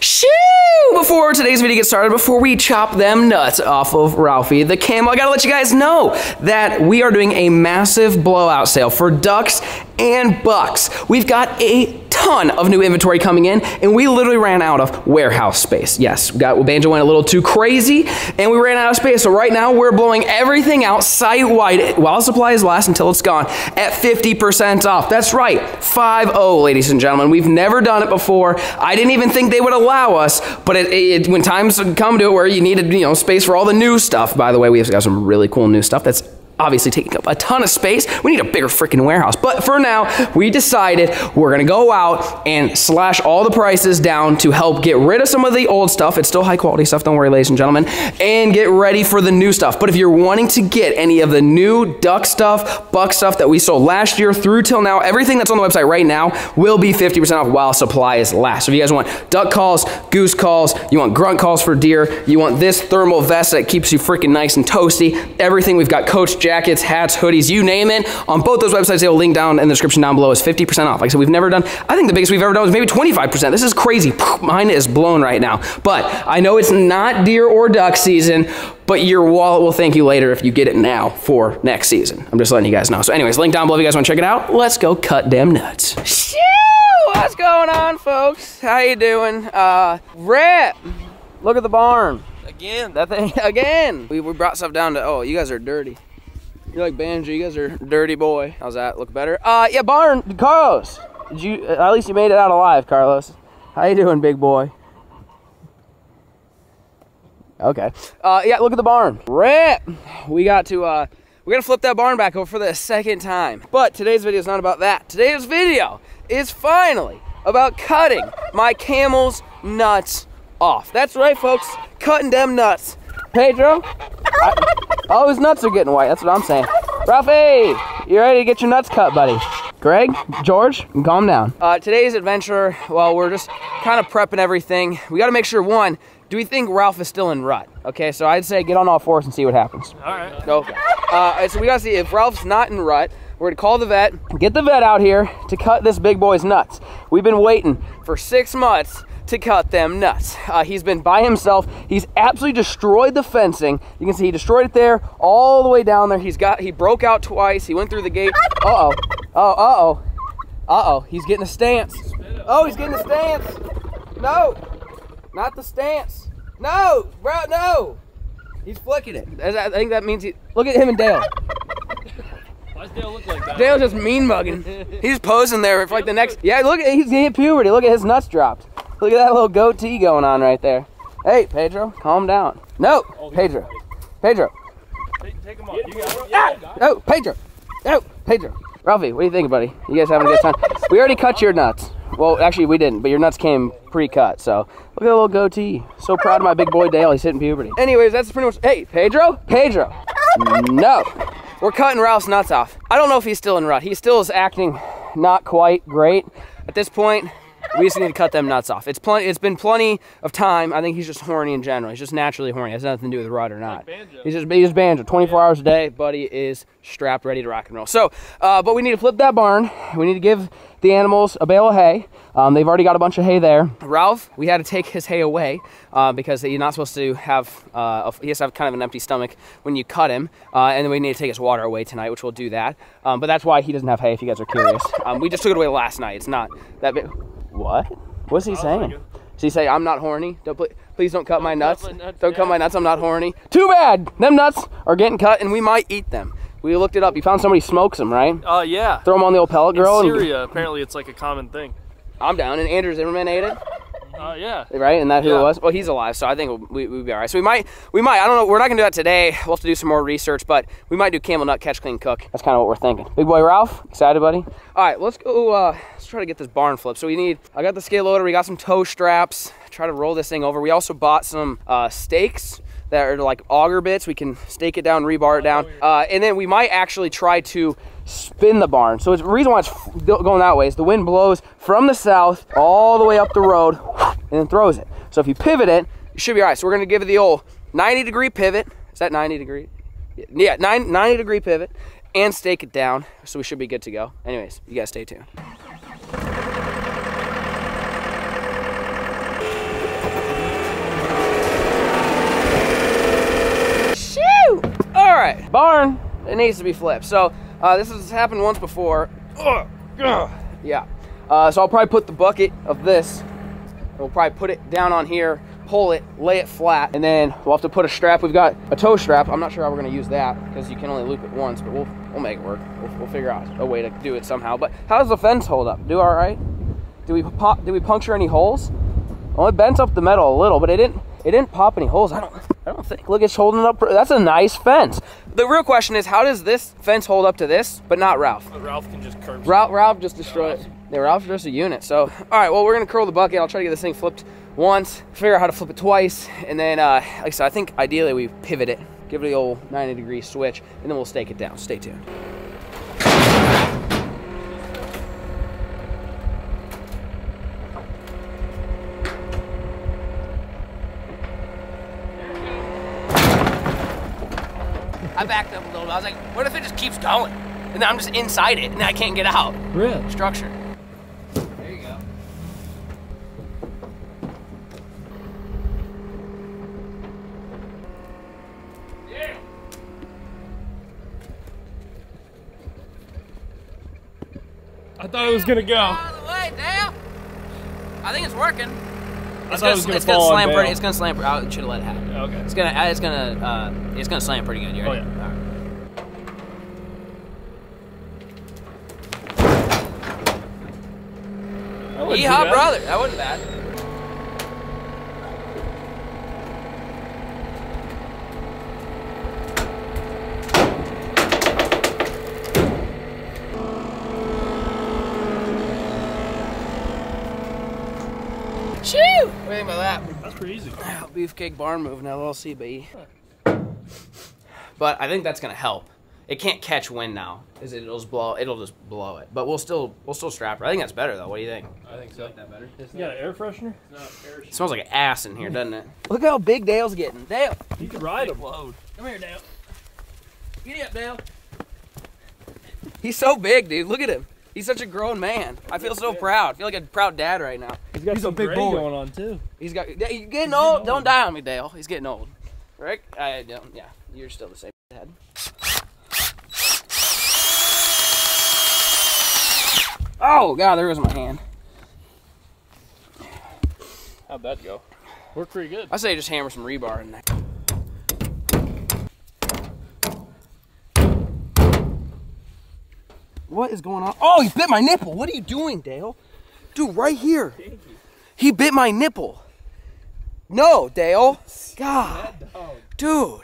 Shoo! Before today's video gets started, before we chop them nuts off of Ralphie the camel, I gotta let you guys know that we are doing a massive blowout sale for ducks and bucks. We've got a ton of new inventory coming in, and we literally ran out of warehouse space. Yes, got Banjo went a little too crazy, and we ran out of space. So right now we're blowing everything out site wide while supplies last until it's gone at 50% off. That's right, 5-0, ladies and gentlemen. We've never done it before. I didn't even think they would allow us, but it, it, when times come to it where you needed you know space for all the new stuff. By the way, we've got some really cool new stuff that's obviously taking up a ton of space. We need a bigger freaking warehouse. But for now, we decided we're gonna go out and slash all the prices down to help get rid of some of the old stuff. It's still high quality stuff, don't worry, ladies and gentlemen, and get ready for the new stuff. But if you're wanting to get any of the new duck stuff, buck stuff that we sold last year through till now, everything that's on the website right now will be 50% off while supplies last. So if you guys want duck calls, goose calls, you want grunt calls for deer, you want this thermal vest that keeps you freaking nice and toasty, everything, we've got Coach jackets, hats, hoodies, you name it. On both those websites, they will link down in the description down below is 50% off. Like I said, we've never done, I think the biggest we've ever done was maybe 25%. This is crazy. Mine is blown right now. But I know it's not deer or duck season, but your wallet will thank you later if you get it now for next season. I'm just letting you guys know. So anyways, link down below if you guys want to check it out. Let's go cut damn nuts. Shoo! What's going on, folks? How you doing? Uh, Rip, look at the barn. Again. That thing, again. We, we brought stuff down to, oh, you guys are dirty. You're like Banjo. You guys are dirty boy. How's that? Look better? Uh, yeah, Barn. Carlos. Did you? Uh, at least you made it out alive, Carlos. How you doing, big boy? Okay. Uh, yeah, look at the barn. Rip. We got to uh, we got to flip that barn back over for the second time. But today's video is not about that. Today's video is finally about cutting my camel's nuts off. That's right, folks. Cutting them nuts. Pedro. I, oh, his nuts are getting white. That's what I'm saying. Ralphie, you ready to get your nuts cut, buddy? Greg, George, calm down. Uh, today's adventure, well, we're just kind of prepping everything. We got to make sure, one, do we think Ralph is still in rut? Okay, so I'd say get on all fours and see what happens. All right. Okay. Uh, so we got to see if Ralph's not in rut. We're gonna call the vet, get the vet out here to cut this big boy's nuts. We've been waiting for six months to cut them nuts. Uh, he's been by himself. He's absolutely destroyed the fencing. You can see he destroyed it there, all the way down there. He's got, he broke out twice. He went through the gate. Uh-oh, oh, uh-oh, uh-oh. He's getting a stance. Oh, he's getting a stance. No, not the stance. No, bro, no. He's flicking it. I think that means he, look at him and Dale. Why does Dale look like that? Dale's just mean mugging. He's posing there for like the next, yeah, look, at, he's hit puberty. Look at his nuts dropped. Look at that little goatee going on right there. Hey, Pedro, calm down. No, oh, Pedro. Pedro. Take, take him off. You got, ah! No, Pedro. No, Pedro. Ralphie, what do you think, buddy? You guys having a good time? We already cut your nuts. Well, actually, we didn't, but your nuts came pre-cut, so look at that little goatee. So proud of my big boy Dale. He's hitting puberty. Anyways, that's pretty much. Hey, Pedro. Pedro. No. We're cutting Ralph's nuts off. I don't know if he's still in rut. He still is acting not quite great. At this point, we just need to cut them nuts off. It's plenty. It's been plenty of time. I think he's just horny in general. He's just naturally horny. It has nothing to do with rut or not. Like he's just he's banjo. 24 yeah. hours a day. Buddy is strapped, ready to rock and roll. So, uh, but we need to flip that barn. We need to give the animals a bale of hay. Um, they've already got a bunch of hay there. Ralph, we had to take his hay away uh, because you're not supposed to have, uh, a, he has to have kind of an empty stomach when you cut him. Uh, and then we need to take his water away tonight, which we'll do that. Um, but that's why he doesn't have hay, if you guys are curious. Um, we just took it away last night. It's not that big. What? What's he saying? Does he say, I'm not horny? Don't please don't cut don't my nuts. Cut nuts don't cut my nuts. I'm not horny. Too bad. Them nuts are getting cut, and we might eat them. We looked it up. You found somebody smokes them, right? Oh uh, yeah. Throw them on the old pellet grill. In Syria, and... apparently it's like a common thing. I'm down. And Andrew Zimmerman ate it. Uh, yeah. Right, and that who yeah. it was? Well, he's alive, so I think we we'll be all right. So we might, we might. I don't know. We're not gonna do that today. We'll have to do some more research, but we might do camel nut catch, clean, cook. That's kind of what we're thinking. Big boy Ralph, excited, buddy? All right, let's go. Uh, try to get this barn flipped. So we need. I got the scale loader. We got some tow straps. Try to roll this thing over. We also bought some uh, stakes that are like auger bits. We can stake it down, rebar it down, uh, and then we might actually try to spin the barn. So it's the reason why it's going that way is the wind blows from the south all the way up the road and then throws it. So if you pivot it, you should be all right. So we're gonna give it the old 90 degree pivot. Is that 90 degree? Yeah, 90 degree pivot and stake it down. So we should be good to go. Anyways, you guys stay tuned. Shoot! All right, barn, it needs to be flipped. So uh, this has happened once before. Ugh, ugh. Yeah, uh, so I'll probably put the bucket of this, we'll probably put it down on here pull it, lay it flat, and then we'll have to put a strap. We've got a tow strap. I'm not sure how we're gonna use that because you can only loop it once, but we'll we'll make it work. We'll, we'll figure out a way to do it somehow. But how does the fence hold up? Do all right? Did we pop? Did we puncture any holes? Well, it bent up the metal a little, but it didn't. It didn't pop any holes. I don't. I don't think. Look, it's holding up. That's a nice fence. The real question is, how does this fence hold up to this, but not Ralph? Ralph can just curb. Ralph, Ralph just destroyed it. Yeah, Ralph's just a unit. So, all right. Well, we're gonna curl the bucket. I'll try to get this thing flipped once, figure out how to flip it twice, and then, uh, like I said, I think ideally we pivot it, give it the old 90 degree switch, and then we'll stake it down. Stay tuned. I backed up a little. I was like, what if it just keeps going? And then I'm just inside it and I can't get out. Really? Structure. There you go. Yeah. I thought it was gonna go. Way. I think it's working. It's was gonna it's gonna slam pretty. It's gonna slam. pretty- I should have let it happen. Okay. It's gonna. It's gonna. Uh, it's gonna slam pretty good. You Oh, yeah. Right. That wouldn't be Yeehaw, brother. That wasn't bad. Shoo! What do you think about that? That's pretty easy. Beefcake barn move now, LLC, baby. But I think that's gonna help. It can't catch wind now, is it? It'll just blow. It'll just blow it. But we'll still we'll still strap it. I think that's better though. What do you think? I think so. like that better? You got an air freshener? No, air. It smells like ass in here, doesn't it? Look how big Dale's getting. Dale, You can ride him. load. Come here, Dale. Giddy up, Dale. He's so big, dude. Look at him. He's such a grown man. I feel so proud. I feel like a proud dad right now. He's got He's a some big boy. going on too. He's got. yeah, He's getting old. Don't die on me, Dale. He's getting old. Rick, I don't. Yeah, you're still the same dad. Oh God, there goes my hand. How'd that go? Worked pretty good. I say just hammer some rebar in there. What is going on? Oh, he bit my nipple. What are you doing, Dale? Dude, right here. He bit my nipple. No, Dale. God. Dude.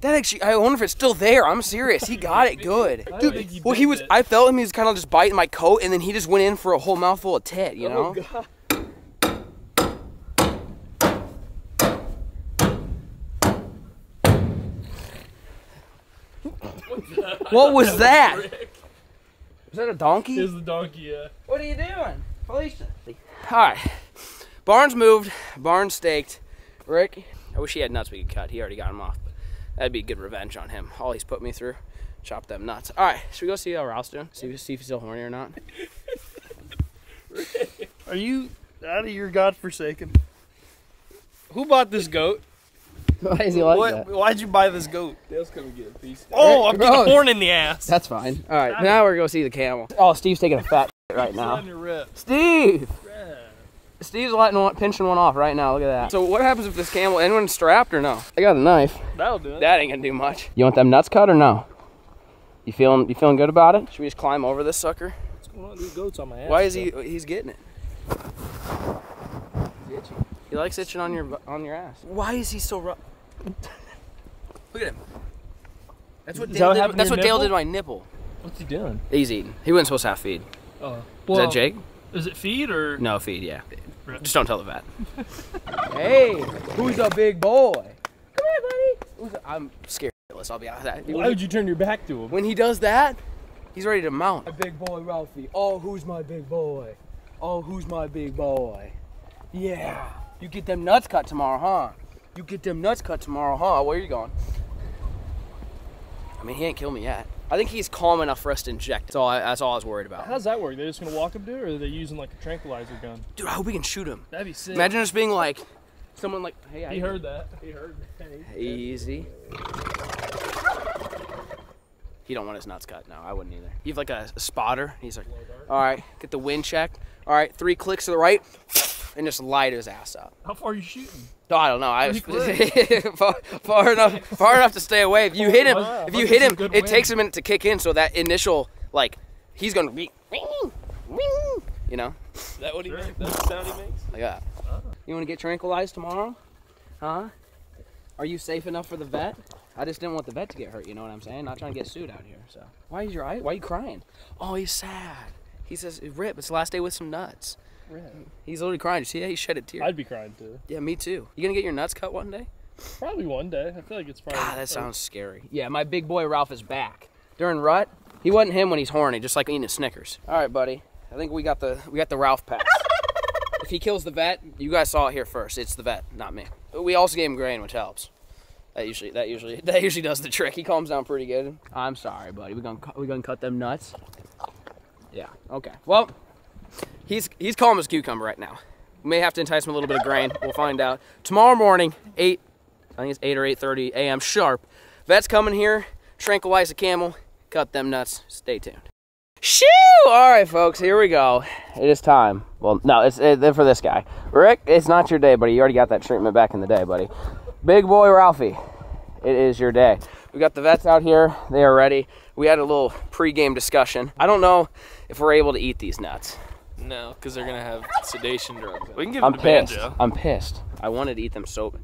That actually, I wonder if it's still there. I'm serious. He got it good. Dude, well, he was, I felt him, he was kind of just biting my coat, and then he just went in for a whole mouthful of tit, you know? God. What was that? Was that a donkey? Here's the donkey. Yeah. What are you doing? Felicia. Alright. Barnes moved. Barnes staked. Rick, I wish he had nuts we could cut. He already got them off. But that'd be good revenge on him. All he's put me through. Chop them nuts. Alright, should we go see how Ralph's doing? See, see if he's still horny or not? Are you out of your godforsaken? Who bought this goat? Why is he like What, why'd you buy this goat? Dale's gonna get a piece. Rick, Oh, I'm getting gross. a horn in the ass. That's fine. Alright, now we're going to see the camel. Oh, Steve's taking a fat right now. on your rib. Steve! Yeah. Steve's letting one, pinching one off right now. Look at that. So what happens if this camel, anyone's strapped or no? I got a knife. That'll do it. That ain't gonna do much. You want them nuts cut or no? You feeling you feeling good about it? Should we just climb over this sucker? What's going on? These goats on my ass. Why is he he's getting it? He's itching. He likes itching on your on your ass. Why is he so rough? Look at him. That's what Is Dale that what did. That's what Dale did to my nipple. What's he doing? He's eating. He wasn't supposed to have feed. Oh. Is that Jake? Is it feed or? No feed. Yeah. Right. Just don't tell the vet. hey, who's a big boy? Come here, buddy. I'm scared. I'll be honest. Why would you turn your back to him? When he does that, he's ready to mount. My big boy Ralphie. Oh, who's my big boy? Oh, who's my big boy? Yeah. You get them nuts cut tomorrow, huh? You get them nuts cut tomorrow, huh? Where are you going? I mean, he ain't killed me yet. I think he's calm enough for us to inject. That's all I, that's all I was worried about. How's that work? They're just gonna walk up to it, or are they using like a tranquilizer gun? Dude, I hope we can shoot him. That'd be sick. Imagine us being like, someone like, hey, I He heard that. He heard. Hey. Easy. He don't want his nuts cut. No, I wouldn't either. You have like a, a spotter. He's like, all right, get the wind checked. All right, three clicks to the right, and just light his ass up. How far are you shooting? No, I don't know. I far, far enough, far enough to stay away. If you hit him, if you hit him, it takes a minute to kick in. So that initial, like, he's gonna be, you know, Is that what he makes? That's the sound he makes? like that. Ah. You want to get tranquilized tomorrow? Huh? Are you safe enough for the vet? I just didn't want the vet to get hurt. You know what I'm saying? Not trying to get sued out here. So why is your eye? Why are you crying? Oh, he's sad. He says, "Rip, it's the last day with some nuts." He's literally crying. You see that? He shed a tear. I'd be crying too. yeah, me too. You gonna get your nuts cut one day? Probably one day. I feel like it's probably. Ah, that sounds scary. Yeah, my big boy Ralph is back. During rut, he wasn't him when he's horny, just like eating a Snickers. All right, buddy. I think we got the we got the Ralph pass. if he kills the vet, you guys saw it here first. It's the vet, not me. We also gave him grain, which helps. That usually that usually that usually does the trick. He calms down pretty good. I'm sorry, buddy. We gonna we gonna cut them nuts. Yeah. Okay. Well, he's he's calm as cucumber right now. We may have to entice him a little bit of grain. We'll find out tomorrow morning, eight I think it's 8 or 8.30 a.m. sharp. Vet's coming here, tranquilize the camel, cut them nuts. Stay tuned. Shoo! All right, folks, here we go. It is time. Well, no, it's it, for this guy. Rick, it's not your day, buddy. You already got that treatment back in the day, buddy. Big boy Ralphie, it is your day. We got the vets out here. They are ready. We had a little pre-game discussion. I don't know if we're able to eat these nuts. No, because they're gonna have sedation drugs. We can give I'm him to pissed. Banjo. I'm pissed. I wanted to eat them so.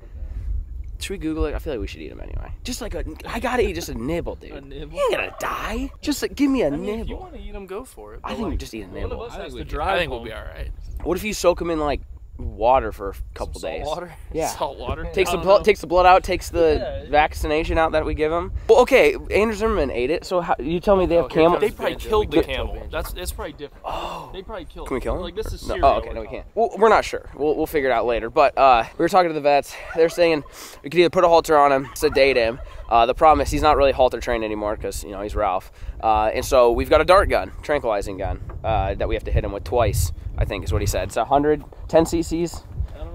Should we Google it? I feel like we should eat them anyway. Just like a, I gotta eat just a nibble, dude. A nibble? You ain't gonna die. Just like, give me a I mean, if you want to eat them, go for it. I but, think we just eat a One of nibble. us I has think, to we, could- drive I think we'll be all right. What if you soak them in like water for a couple Salt days? water. Yeah. Salt water. Takes the don't blood, takes the blood out, takes the Yeah. vaccination out that we give them. Well, okay, Andrew Zimmerman ate it. So how, you tell me they have Oh, here camel? They probably Banjo. killed the camel. Banjo. That's it's probably different. Oh. They probably killed. Can we kill him? Like this is No. Oh, okay, no, we can't. Well, we're not sure. We'll, we'll figure it out later. But uh, we were talking to the vets. They're saying we could either put a halter on him, sedate him. Uh, the problem is he's not really halter trained anymore because you know he's Ralph. Uh, and so we've got a dart gun, tranquilizing gun, uh, that we have to hit him with twice. I think is what he said. It's 110 cc's.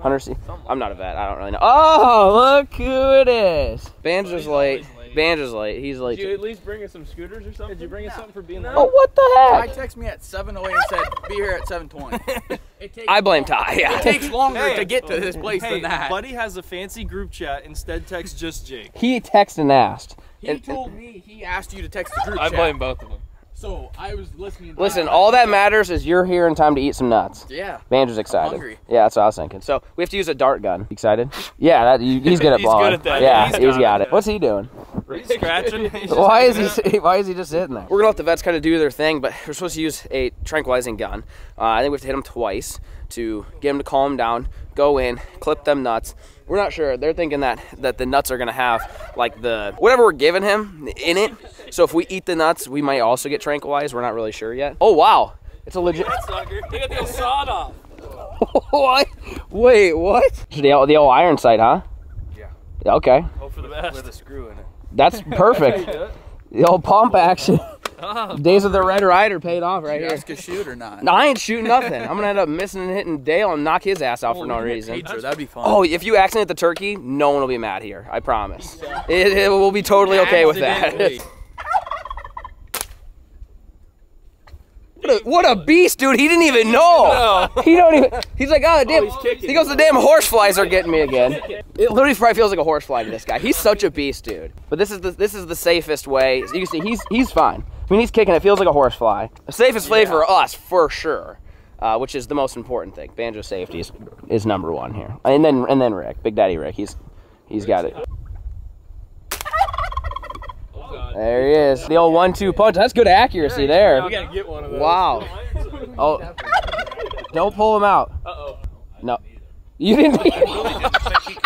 100 c. I'm not a vet. I don't really know. Oh, look who it is. Banjo's late. Always late. Banjo's late. He's late. Did you at least bring us some scooters or something? Did you bring us something for being late? Oh, what the I heck? text me at 7:08 and said, "Be here at 7:20." I blame Ty. Yeah. it takes longer Hey. to get to this place Hey, than that. Buddy has a fancy group chat. Instead, text just Jake. He texted and asked. he and- told me he asked you to text the group I chat. I blame both of them. So I was listening. Listen, all that matters is you're here in time to eat some nuts. Yeah. Banjo's excited. hungry. Yeah, that's what I was thinking. So we have to use a dart gun. Excited? Yeah, that, you- he's good at He's blowing. good at that. Yeah, He's he's got got it. it. What's he doing? Scratching. He's Why is he? out. si- Why is he just sitting there? We're gonna let the vets kind of do their thing, but we're supposed to use a tranquilizing gun. Uh, I think we have to hit him twice to get him to calm down. Go in, clip them nuts. We're not sure. They're thinking that that the nuts are gonna have like the whatever we're giving him in it. So if we eat the nuts, we might also get tranquilized. We're not really sure yet. Oh wow, it's a legit. Sucker. They got the old sawed off. what? Wait, what? The old, the old iron sight, huh? Yeah. Okay, Hope for the best. With a screw in it. that's perfect. the old pump action. Days of the Red Ryder paid off right You here. ask a shoot or not? No, I ain't shooting nothing. I'm gonna end up missing and hitting Dale and knock his ass out for no reason. Pedro, that'd be fun. Oh, if you accident the turkey, no one will be mad here. I promise. It, it will be totally okay with that. What a, what a beast, dude! He didn't even know. He don't even. He's like, oh, damn. he goes, the damn horse flies are getting me again. It literally probably feels like a horse fly to this guy. He's such a beast, dude. But this is the this is the safest way. You can see he's he's fine. I mean, he's kicking. It feels like a horse fly. The safest way for us, for sure. Uh, which is the most important thing. Banjo safety is, is number one here, and then and then Rick, Big Daddy Rick. He's he's got it. There he is. The old one-two punch. That's good accuracy there. We gotta get one of those. Wow. Oh, don't pull him out. Uh-oh. No, you didn't.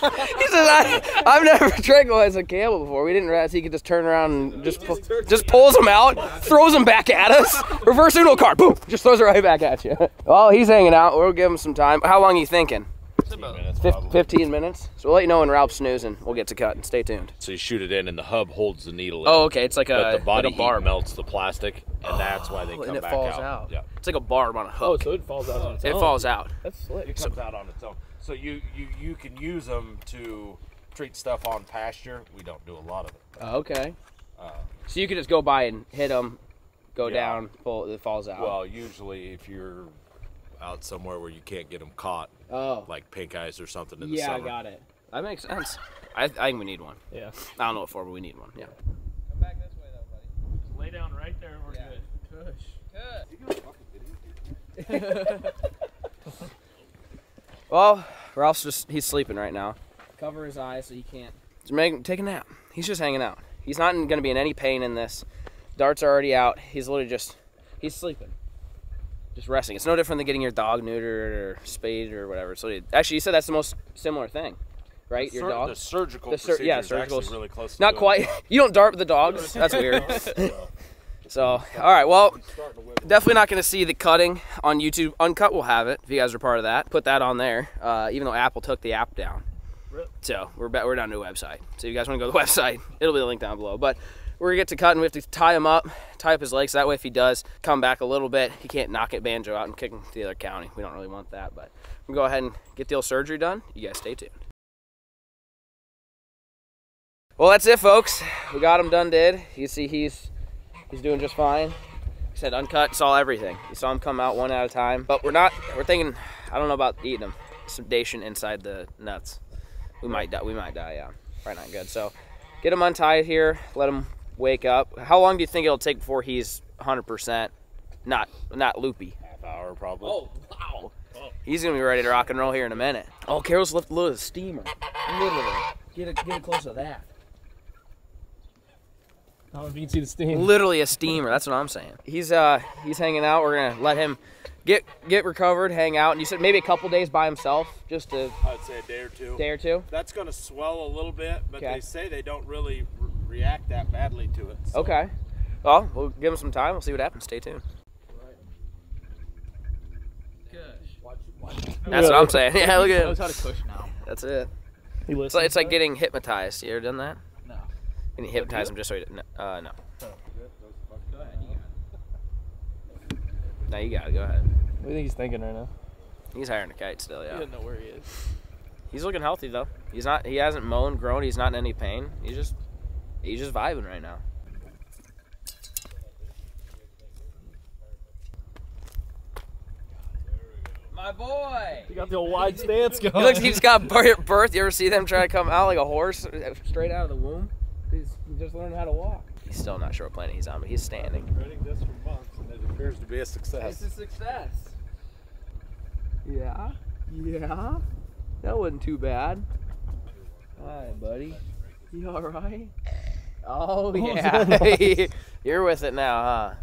he says, I, "I've never tranquilized a camel before. We didn't realize he could just turn around and just pull, just pulls him out, throws him back at us. Reverse Uno card, boom, just throws it right back at you. Well, he's hanging out. We'll give him some time. How long are you thinking? Fif- 15 minutes. So we'll let you know when Ralph's snoozing. We'll get to cutting. Stay tuned. So you shoot it in, and the hub holds the needle. in. Oh, okay. It's like a the body like a barb. melts the plastic, and oh, that's why they Oh, come and it back falls out. out. Yeah, It's like a barb on a oh, hook. Oh, so it falls out on its it own. It falls out. That's slick. it comes out on its own. So you you you can use them to treat stuff on pasture. We don't do a lot of it. Oh, okay. Um, so you could just go by and hit them, go Yeah. down, pull it falls out. Well, usually if you're out somewhere where you can't get them caught, oh, like pink eyes or something in the yeah, I got it. That makes sense. I, I think we need one. Yeah. I don't know what for, but we need one. Yeah. Come back this way though, buddy. Just lay down right there and we're Yeah. good. Well, Ralph's just he's sleeping right now. Cover his eyes so he can't. Just make take a nap. He's just hanging out. He's not going to be in any pain in this. Darts are already out. He's literally just he's sleeping. Just resting. It's no different than getting your dog neutered or spayed or whatever. So actually, you said that's the most similar thing, right? Your Sur- dog. The surgical The sur- procedure yeah, is surgical- actually really close. to Not quite. You don't dart the dogs. That's weird. So, all right. Well, definitely not going to see the cutting on YouTube. Uncut will have it if you guys are part of that. Put that on there. Uh, even though Apple took the app down. So we're we're down to a website. So if you guys want to go to the website, it'll be the link down below. But we're gonna get to cutting. We have to tie him up, tie up his legs. That way, if he does come back a little bit, he can't knock it banjo out and kick him to the other county. We don't really want that. But we'll go ahead and get the old surgery done. You guys stay tuned. Well, that's it, folks. We got him done. Did you see? He's he's doing just fine. He said uncut, saw everything. You saw him come out one at a time. But we're not. We're thinking. I don't know about eating him. Sedation inside the nuts. We might die. We might die. Yeah, probably not good. So, get him untied here. Let him wake up. How long do you think it'll take before he's 100% not not loopy? half hour probably. Oh wow! He's gonna be ready to rock and roll here in a minute. Oh, Carol's left a little steamer. Literally. Get it, get it close to that. I don't know if you can see the steam. Literally a steamer. That's what I'm saying. He's uh he's hanging out. We're gonna let him get get recovered, hang out. And you said maybe a couple days by himself, just a I'd say a day or two. day or two. That's going to swell a little bit, but Okay. they say they don't really re- react that badly to it. so- Okay. Well, we'll give him some time. We'll see what happens. Stay tuned. That's what I'm saying. Yeah, look at him. Knows how to push now. That's it. It's like, it's like getting hypnotized. You ever done that? No. And you hypnotize him just so he no, uh, no. Go ahead, you got it. No, you got it. Go ahead. What do you think he's thinking right now? He's hiring a kite still. He Yeah. doesn't know where he is. He's looking healthy though. He's not. He hasn't moaned, groaned. He's not in any pain. He's just. He's just vibing right now. My boy. He got the old wide stance going. He looks. He's got birth. You ever see them try to come out like a horse straight out of the womb? He's just learning how to walk. He's still not sure what planet he's on, but he's standing. Running this for months, and it appears to be a success. It's a success. Yeah. Yeah. That wasn't too bad. Hi, buddy. You all right? Oh yeah. You're with it now, huh?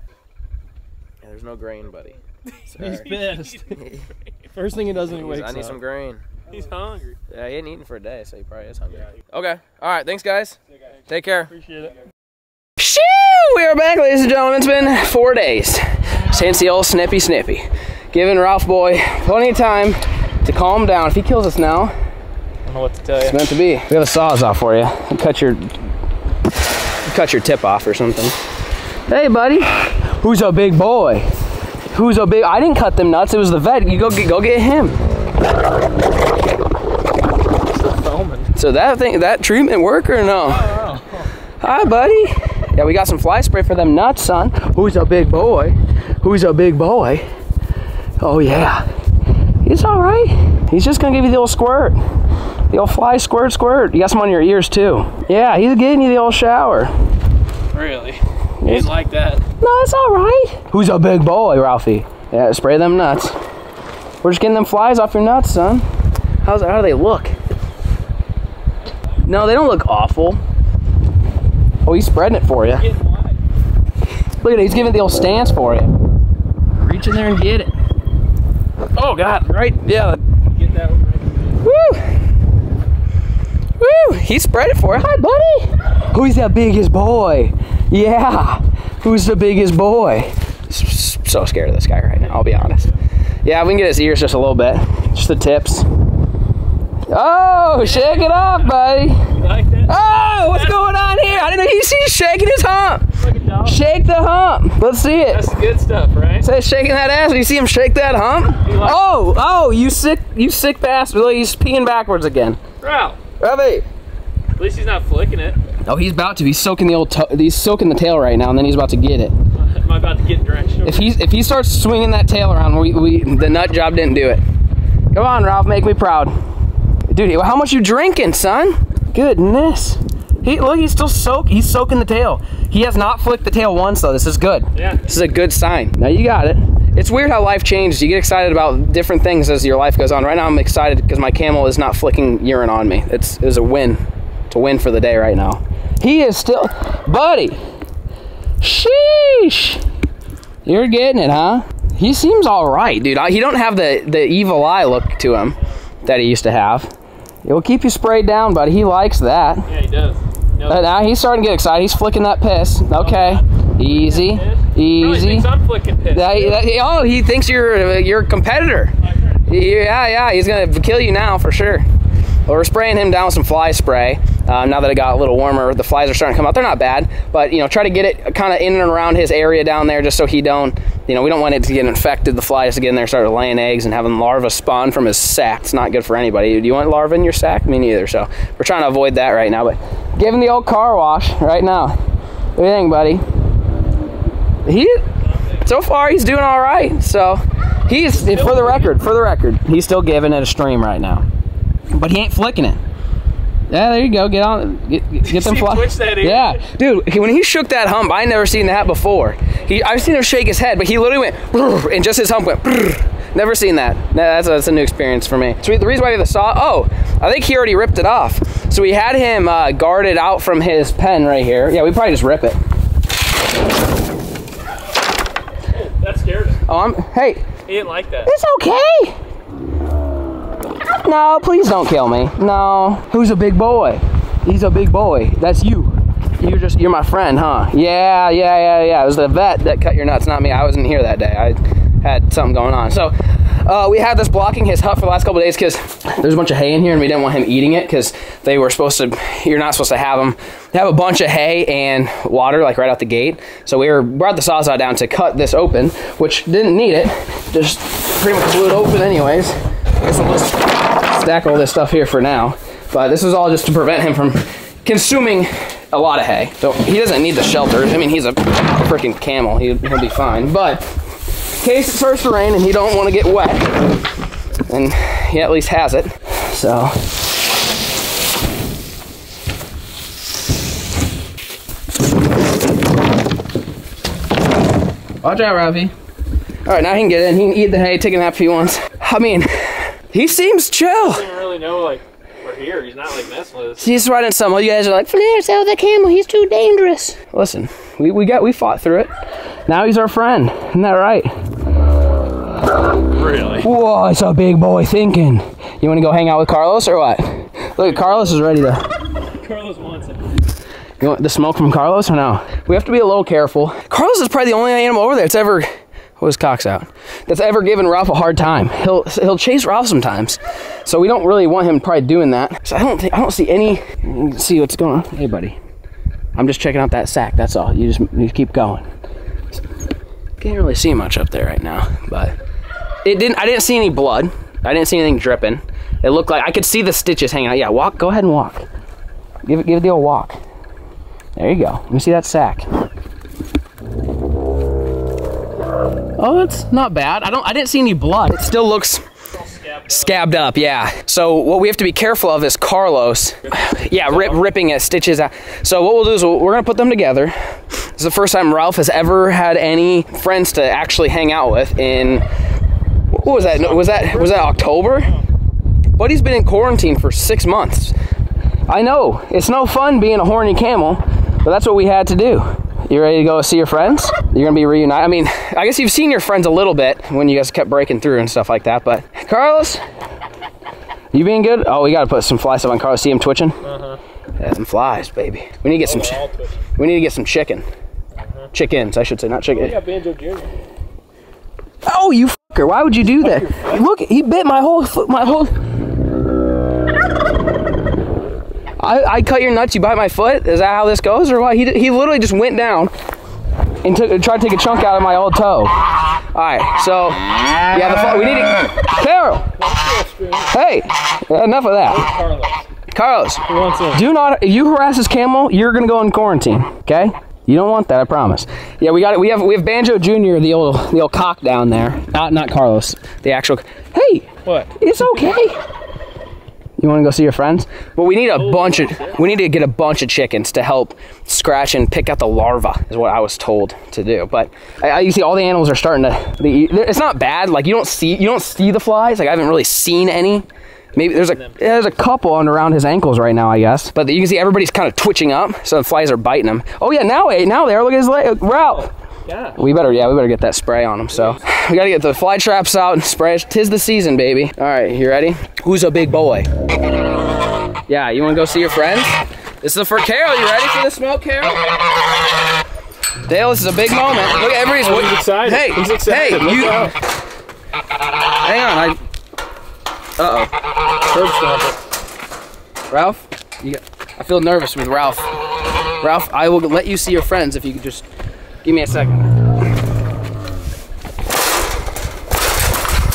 Yeah, there's no grain, buddy. He's pissed. First thing he does when he He's- wakes I need up. some grain. He's hungry. Yeah, he ain't eaten for a day, so he probably is hungry. Okay. All right. Thanks, guys. Take care. Appreciate it. Shoo! We are back, ladies and gentlemen. It's been four days since the old snippy snippy. Giving Ralph Boy plenty of time to calm down. If he kills us now, I don't know what to tell you. it's meant to be. We have a sawzall for you. Cut your cut your tip off or something. Hey, buddy. Who's a big boy? Who's a big? I didn't cut them nuts. It was the vet. You go get go get him. So that thing, that treatment work or no? Hi, buddy. Yeah, we got some fly spray for them nuts, son. Who's a big boy? Who's a big boy? Oh yeah. He's all right. He's just gonna give you the old squirt. The old fly squirt squirt. You got some on your ears too. Yeah, he's getting you the old shower. Really? He ain't like that. No, it's all right. Who's a big boy, Ralphie? Yeah, spray them nuts. We're just getting them flies off your nuts, son. How's how do they look? No, they don't look awful. Oh, he's spreading it for you. Look at it, he's giving the old stance for you. Reach in there and get it. Oh God, right? Yeah. Get that one right. Woo! Woo! He spread it for you. Hi, buddy. Who's the biggest boy? Yeah. Who's the biggest boy? So scared of this guy right now. I'll be honest. Yeah, we can get his ears just a little bit, just the tips. Oh, shake it off, buddy. Like? Oh, what's going on here? I didn't know he's, he's shaking his hump. Like a dog. Shake the hump. Let's see it. That's good stuff, right? Say shaking that ass. You see him shake that hump? like- Oh, oh, you sick, you sick bastard. He's peeing backwards again. Ralph. Ravi. At least he's not flicking it. Oh, he's about to. He's soaking the old. To- he's soaking the tail right now, and then he's about to get it. Am I about to get drenched? If he's if he starts swinging that tail around, we, we the nut job didn't do it. Come on, Ralph, make me proud, dude. How much you drinking, son? Goodness. He look, he's still soak. He's soaking the tail. He has not flicked the tail once though. This is good. Yeah. This is a good sign. Now you got it. It's weird how life changes. You get excited about different things as your life goes on. Right now, I'm excited because my camel is not flicking urine on me. It's it's a win. It's a win for the day right now. He is still, buddy. Sheesh. You're getting it, huh? He seems all right, dude. I- He don't have the the evil eye look to him that he used to have. It will keep you sprayed down, buddy. He likes that. Yeah, he does. No, now uh, he's starting to get excited. He's flicking that piss. Oh, okay, easy, Oh, he easy. thinks I'm flicking piss. That- that- oh, he thinks you're uh, you're competitor. Yeah, yeah, he's gonna kill you now for sure. Well, we're spraying him down with some fly spray. Uh, now that it got a little warmer, the flies are starting to come out. They're not bad, but you know, try to get it kind of in and around his area down there, just so he don't, you know, we don't want it to get infected. The flies to get in there, start laying eggs, and having larvae spawn from his sac. It's not good for anybody. Do you want larvae in your sac? Me neither. So we're trying to avoid that right now. But give him the old car wash right now. What do you think, buddy? He so far he's doing all right. So he's for the record, for the record, he's still giving it a stream right now, but he ain't flicking it. Yeah, there you go. Get on, get, get, get them see fly. twitch that ear? Yeah, dude. When he shook that hump, I never seen that before. He, I've seen him shake his head, but he literally went, and just his hump went. "Brrr." Never seen that. Nah, That's a, that's a new experience for me. So the reason why we have the saw. Oh, I think he already ripped it off. So we had him uh, guarded out from his pen right here. Yeah, we probably just rip it. That scared him. Oh, I'm. Hey, He didn't like that. It's okay. No, please don't kill me. No. Who's a big boy? He's a big boy. That's you. You're just you're my friend, huh? Yeah, yeah, yeah, yeah. It was the vet that cut your nuts, not me. I wasn't here that day. I had something going on. So uh, we had this blocking his hut for the last couple days because there's a bunch of hay in here, and we didn't want him eating it because they were supposed to. You're not supposed to have them They have a bunch of hay and water like right out the gate. So we were brought the sawzall down to cut this open, which didn't need it. Just pretty much blew it open anyways. Guess I'll just stack all this stuff here for now. But this is all just to prevent him from consuming a lot of hay. So he doesn't need the shelter. I mean, he's a freaking camel. He, he'll be fine. But in case it starts to rain and he don't want to get wet, and he at least has it. So. Watch out, Ravi. All right, now he can get in. He can eat the hay, take a nap if he wants. I mean, he seems chill. He didn't really know, like, we're here. He's not, like, messing with us. He's riding some. All you guys are like, Flair, sell the camel. He's too dangerous. Listen, we, we got we fought through it. Now he's our friend. Isn't that right? Really? Whoa, it's a big boy thinking. You want to go hang out with Carlos or what? Look, Carlos is ready to. Carlos wants it. You want the smoke from Carlos or no? We have to be a little careful. Carlos is probably the only animal over there that's ever. Was Cox out? That's ever given Ralph a hard time. He'll he'll chase Ralph sometimes, so we don't really want him probably doing that. So I don't think I don't see any. See what's going on. Hey, buddy, I'm just checking out that sack. That's all. You just you keep going. Can't really see much up there right now, but it didn't. I didn't see any blood. I didn't see anything dripping. It looked like I could see the stitches hanging out. Yeah, walk. Go ahead and walk. Give it. Give it the old walk. There you go. Let me see that sack. Oh, that's not bad. I don't. I didn't see any blood. It still looks scabbed up. Yeah. So what we have to be careful of is Carlos. Yeah, rip, ripping at stitches out. So what we'll do is we're gonna put them together. This is the first time Ralph has ever had any friends to actually hang out with. In what was that? Was that was that October? Buddy's been in quarantine for six months. I know it's no fun being a horny camel, but that's what we had to do. You ready to go see your friends? You're gonna be reunited. I mean, I guess you've seen your friends a little bit when you guys kept breaking through and stuff like that. But Carlos, you being good? Oh, we gotta put some fly stuff on Carlos. See him twitching? Uh huh. Yeah, some flies, baby. We need to get some. Chi- twitching. we need to get some chicken. Chickens, I should say, not chicken. Yeah, Banjo Jr. Oh, you fucker! Why would you do that? Look, he bit my whole foot. My whole. I, I cut your nuts. You bite my foot. Is that how this goes, or what? He he literally just went down and took, tried to take a chunk out of my old toe. All right, so yeah, the we need to. Carol, hey, enough of that. Carlos. Carlos, Who wants in? do not. If you harass this camel, you're gonna go in quarantine. Okay? You don't want that, I promise. Yeah, we got it. We have we have Banjo Junior, the old the old cock down there. Not not Carlos, the actual. Hey, What? it's okay. You want to go see your friends? But we need a bunch of we need to get a bunch of chickens to help scratch and pick out the larva. Is what I was told to do. But I, I, you see, all the animals are starting to. They, it's not bad. Like you don't see you don't see the flies. Like I haven't really seen any. Maybe there's a there's a couple on around his ankles right now, I guess. But you can see everybody's kind of twitching up, so the flies are biting him. Oh yeah, now eh, now there. Look at his leg, Ralph. Yeah. We better, yeah, we better get that spray on them. So we gotta get the fly traps out and spray. Tis the season, baby. All right, you ready? Who's a big boy? Yeah, you wanna go see your friends? This is for Carol. You ready for the smoke, Carol? Dale, this is a big moment. Look at everybody's. Oh, he's excited. Hey, He's excited. hey, Look you. out. Hang on, I. Uh Curb oh, Ralph. You got, I feel nervous with Ralph. Ralph, I will let you see your friends if you could just give me a second.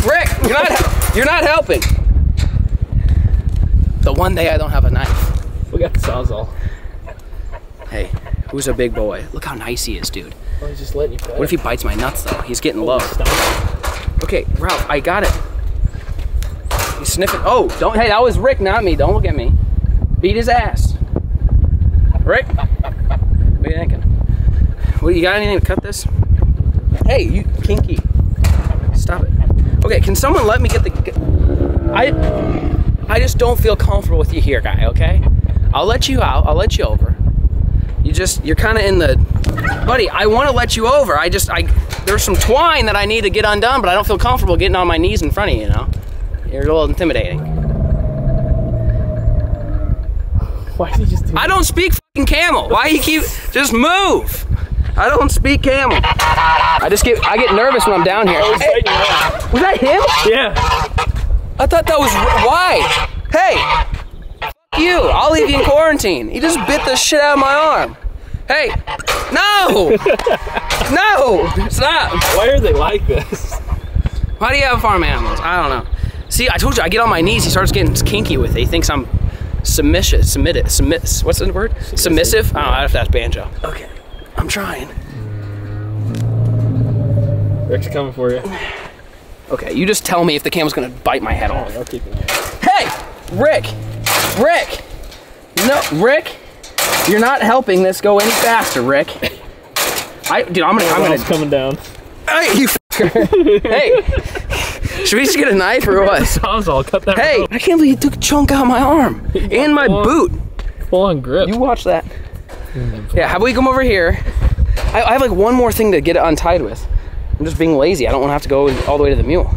Rick, you're not you're not helping. The one day I don't have a knife. We got the sawzall. Hey, who's a big boy? Look how nice he is, dude. Oh, he's just letting you pet What if he bites my nuts though? He's getting oh, low. Stomp. Okay, Ralph, I got it. He's sniffing. Oh, don't. Hey, that was Rick, not me. Don't look at me. Beat his ass. Rick, what are you thinking? What you got anything to cut this? Hey, you kinky. Stop it. Okay, can someone let me get the? I, I just don't feel comfortable with you here, guy. Okay, I'll let you out. I'll let you over. You just, you're kind of in the, buddy. I want to let you over. I just, I, there's some twine that I need to get undone, but I don't feel comfortable getting on my knees in front of you. You know, you're a little intimidating. Why did he just do I don't speak fucking camel. Why you keep just move? I don't speak camel. I just get I get nervous when I'm down here. Oh, he's Hey, biting your arm. was that him? Yeah. I thought that was why. Hey, f- you. I'll leave you in quarantine. He just bit the shit out of my arm. Hey, no, no, stop. Why are they like this? Why do you have farm animals? I don't know. See, I told you, I get on my knees. He starts getting kinky with it. He thinks I'm submissive, submitted, submit. What's the word? Submissive. Oh, I don't know if that's banjo. Okay, I'm trying. Rick's coming for you. Okay, you just tell me if the camel's gonna bite my head off. I'll keep it. Hey, Rick, Rick, no, Rick, you're not helping this go any faster, Rick. I, dude, I'm gonna, I'm gonna. coming down. Hey, you. fucker. hey, should we just get a knife or what? Sawzall, cut that Hey, rope. I can't believe you took a chunk out of my arm and my on- boot. Full on grip. You watch that. Yeah, how about we come over here? I, I have like one more thing to get it untied with. I'm just being lazy. I don't want to have to go all the way to the mule.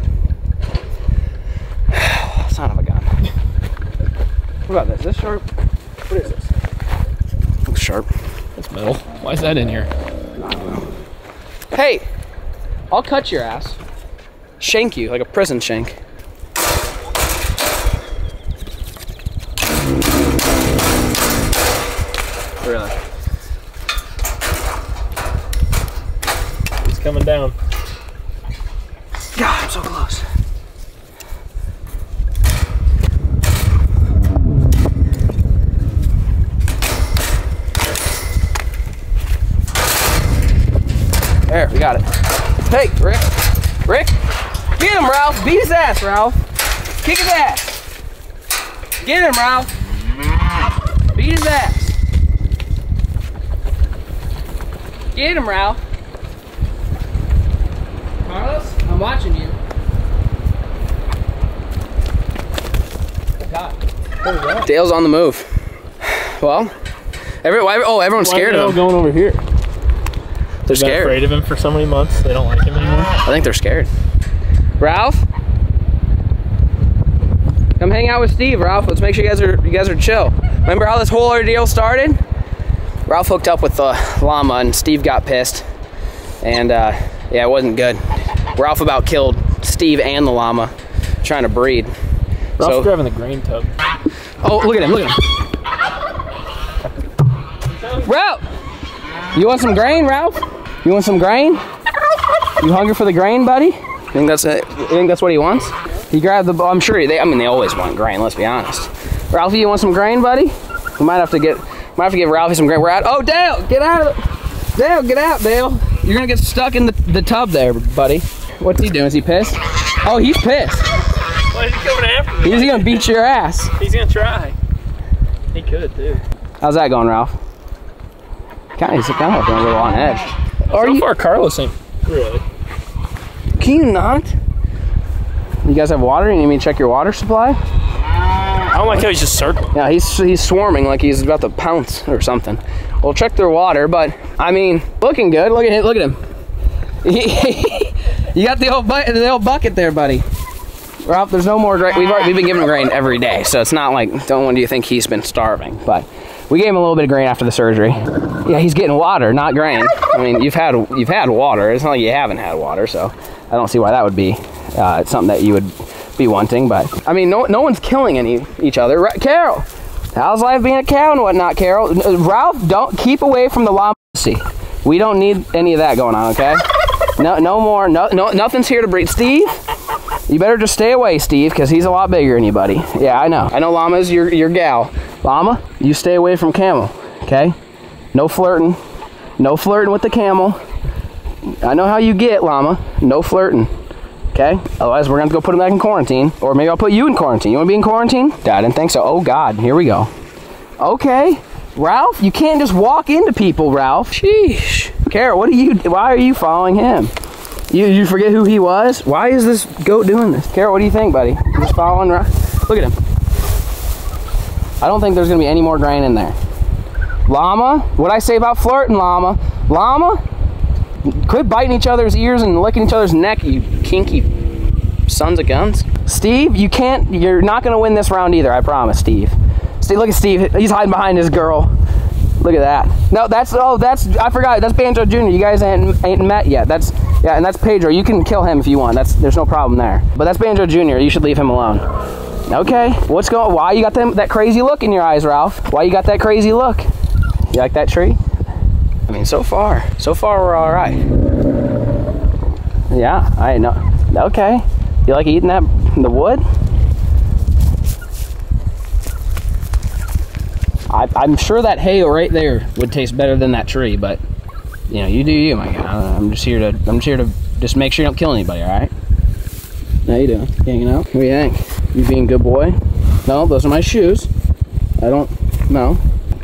Son of a gun. What about this? Is this sharp? What is this? Looks sharp. That's metal. Why is that in here? Hey, I'll cut your ass. Shank you like a prison shank. Really? He's coming down. God, I'm so close. There, we got it. Hey, Rick. Rick, get him, Ralph. Beat his ass, Ralph. Kick his ass. Get him, Ralph. Beat his ass. Get him, Ralph. Carlos, I'm watching you. God. Dale's on the move. Well, every, why, oh, everyone's Why are scared they all of him. going over here? They're Been scared. afraid of him for so many months. They don't like him anymore. I think they're scared. Ralph, come hang out with Steve. Ralph, let's make sure you guys are you guys are chill. Remember how this whole ordeal started? Ralph hooked up with the llama, and Steve got pissed, and uh, yeah, it wasn't good. Ralph about killed Steve and the llama trying to breed. Ralph's So- driving the grain tub. Oh, look at him! Look at him! Ralph, you want some grain, Ralph? You want some grain? You hungry for the grain, buddy? You think that's it? You think that's what he wants? He grabbed the. I'm sure they. I mean, they always want grain. Let's be honest. Ralphie, you want some grain, buddy? We might have to get, might have to give Ralphie some grain. We're out. Oh, Dale, get out of the, Dale, get out, Dale. You're gonna get stuck in the, the tub there, buddy. What's he doing? Is he pissed? Oh, he's pissed. Why is he coming after me? He's gonna beat your ass. He's gonna try. He could too. How's that going, Ralph? Kind of, he's kind of a little on edge. Are so you? far, Carlos ain't really. Can you not? You guys have water? You need me to check your water supply? I don't like how he's just circling. Yeah, he's he's swarming like he's about to pounce or something. We'll check their water, but I mean, looking good. Look at him. Look at him. you got the old the old bucket there, buddy. Ralph, there's no more grain. We've already, we've been giving him grain every day, so it's not like don't want you to think he's been starving, but we gave him a little bit of grain after the surgery. Yeah, he's getting water, not grain. I mean, you've had you've had water. It's not like you haven't had water, so I don't see why that would be uh, it's something that you would be wanting. But I mean, no no one's killing any each other. Right, Carol, how's life being a cow and whatnot, Carol? Ralph, don't keep away from the llama. pussy. We don't need any of that going on, okay? No, no more. No, no, nothing's here to breed. Steve, you better just stay away, Steve, because he's a lot bigger than you, buddy. Yeah, I know. I know Llama's your your gal. Llama, you stay away from Camel, okay? No flirting. No flirting with the camel. I know how you get, Llama. No flirting. Okay? Otherwise, we're gonna have to go put him back in quarantine. Or maybe I'll put you in quarantine. You wanna be in quarantine? I didn't think so. Oh, God. Here we go. Okay. Ralph, you can't just walk into people, Ralph. Sheesh. Carrot, what are you, why are you following him? You, you forget who he was? Why is this goat doing this? Carrot, what do you think, buddy? You Just following Ralph? Look at him. I don't think there's gonna be any more grain in there. Llama, what I say about flirting, Llama? Llama, quit biting each other's ears and licking each other's neck, you kinky sons of guns. Steve, you can't, you're not gonna win this round either, I promise, Steve. Steve, look at Steve, he's hiding behind his girl. Look at that. No, that's, oh, that's, I forgot, that's Banjo Jr. You guys ain't, ain't met yet. That's, yeah, and that's Pedro. You can kill him if you want. That's, there's no problem there. But that's Banjo Jr. You should leave him alone. Okay, what's going, why you got them, that crazy look in your eyes, Ralph? Why you got that crazy look? You like that tree? I mean, so far, so far we're all right. Yeah, I know. Okay, you like eating that the wood? I, I'm sure that hay right there would taste better than that tree, but you know, you do you, my guy. I'm just here to, I'm just here to just make sure you don't kill anybody. All right? How you doing? Hanging out? What do you think? You being a good boy? No, those are my shoes. I don't. No.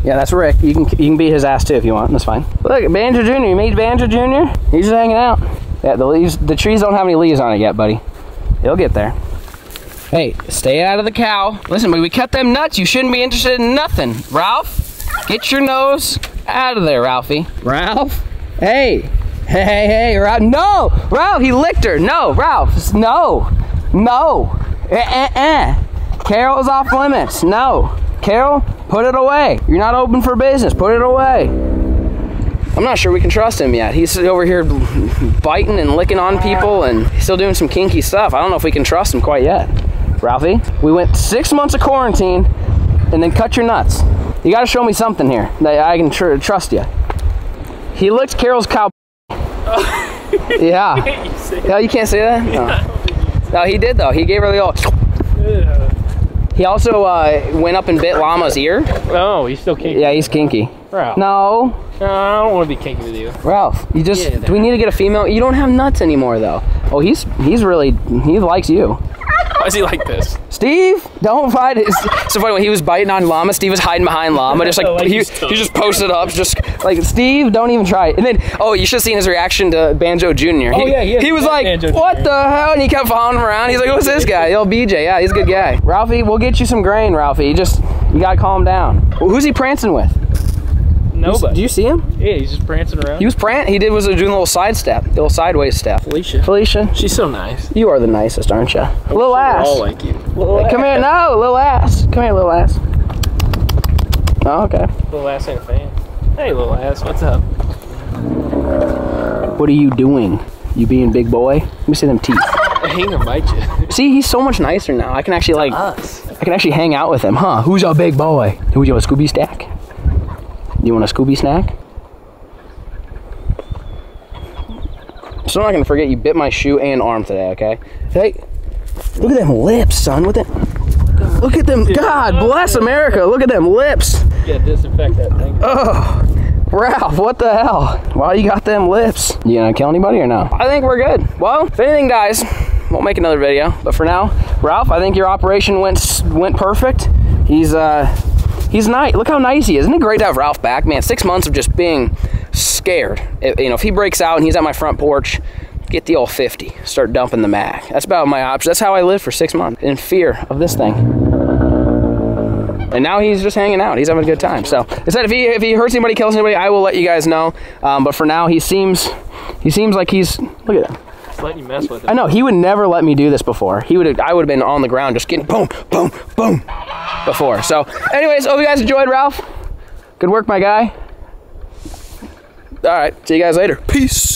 Yeah, that's Rick. You can you can beat his ass too if you want. That's fine. Look, Banjo Jr. You meet Banjo Jr. He's just hanging out. Yeah, the leaves, the trees don't have any leaves on it yet, buddy. He'll get there. Hey, stay out of the cow. Listen, when we cut them nuts, you shouldn't be interested in nothing. Ralph, get your nose out of there, Ralphie. Ralph, hey, hey, hey, hey, Ralph. No, Ralph, he licked her. No, Ralph, no, no. Eh, eh, eh. Carol's off limits. No, Carol, put it away. You're not open for business. Put it away. I'm not sure we can trust him yet. He's over here biting and licking on people and he's still doing some kinky stuff. I don't know if we can trust him quite yet. Ralphie, we went six months of quarantine and then cut your nuts. You got to show me something here that I can tr- trust you. He licked Carol's cow. yeah. You No, you can't say that? No. No, he did though. He gave her the old. He also uh, went up and bit Llama's ear. Oh, he's still kinky. Yeah, he's kinky. Ralph. No, No, I don't want to be kinky with you. Ralph, you just Yeah, do we need to get a female? You don't have nuts anymore though. Oh, he's he's really he likes you. Why is he like this? Steve, don't fight it. It's so funny when he was biting on Llama, Steve was hiding behind Llama, just like, Like he, he just posted up, just like Steve, don't even try it. And then oh, you should have seen his reaction to Banjo Jr. Oh, yeah, he is was like, Banjo what Jr.. the hell? And he kept following him around. He's like, who's this guy? Yo, BJ, yeah, he's a good guy. Ralphie, we'll get you some grain, Ralphie. You just you gotta calm down. Well, who's he prancing with? Nobody. Do you see him? yeah, he's just prancing around. He was prant. He did was doing a little side step, a little sideways step. Felicia. Felicia, She's so nice. you are the nicest, aren't you? Little ass. all like you. Little Come here, no, little ass. Come here, little ass. Oh, okay. Little ass ain't a fan. Hey, little ass, what's up? What are you doing? You being big boy? Let me see them teeth. He gonna bite you. See, he's so much nicer now. I can actually like, Us. I can actually hang out with him, huh? Who's a big boy? Who you want a Scooby snack? You want a Scooby snack? So I'm not gonna forget you bit my shoe and arm today, okay? Hey, look at them lips, son. What the? Look at them Look at them. God bless America. Look at them lips. Gotta disinfect that thing. Oh, Ralph, what the hell? Why you got them lips? You gonna kill anybody or no? I think we're good. Well, if anything dies, we'll make another video. But for now, Ralph, I think your operation went went perfect. He's uh, he's nice. Look how nice he is. Isn't it great to have Ralph back, man? Six months of just being scared. It- you know, if he breaks out and he's at my front porch. Get the old 50, start dumping the mag. That's about my option. That's how I lived for six months in fear of this thing and now he's just hanging out. He's having a good time. So I said if he if he hurts anybody, kills anybody, I will let you guys know. Um, but for now, he seems he seems like he's look at him. Letting you mess with it. I know he would never let me do this before. He would I would have been on the ground just getting boom boom boom before. So anyways, hope you guys enjoyed, Ralph. Good work, my guy. All right, see you guys later. Peace.